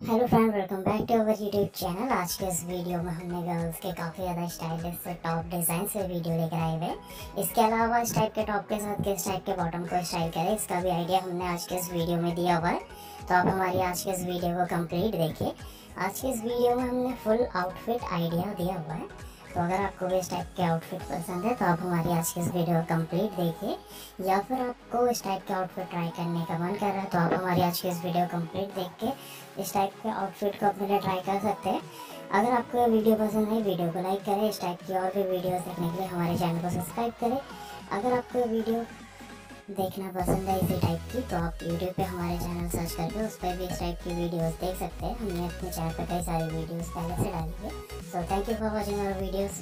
Hello friend welcome back to our YouTube channel आज के इस वीडियो में हमने गर्ल्स के काफ़ी ज़्यादा स्टाइलिश से टॉप डिज़ाइन से वीडियो लेकर आए हुए इसके अलावा इस टाइप के टॉप के साथ किस टाइप के बॉटम को स्टाइल करें, इसका भी आइडिया हमने आज के इस वीडियो में दिया हुआ है। तो आप हमारी आज के इस वीडियो को कंप्लीट देखिए। आज के इस वीडियो में हमने फुल आउटफिट आइडिया दिया हुआ है। तो अगर आपको भी इस टाइप के आउटफिट पसंद है तो आप हमारी आज की इस वीडियो कंप्लीट देखिए। या फिर आपको इस टाइप के आउटफिट ट्राई करने का मन कर रहा है तो आप हमारी आज की इस वीडियो कंप्लीट देख के इस टाइप के आउटफिट को अपने लिए ट्राई कर सकते हैं। अगर आपको ये वीडियो पसंद है वीडियो को लाइक करें। इस टाइप की और भी वीडियोज़ देखने के लिए हमारे चैनल को सब्सक्राइब करें। अगर आपको ये वीडियो देखना पसंद है इसी टाइप की तो आप यूट्यूब पे हमारे चैनल सर्च करके उस पर भी इस टाइप की वीडियोस देख सकते हैं। हमने अपने चैनल पर कई सारी वीडियोस पहले से डाली है। So thank you for watching our videos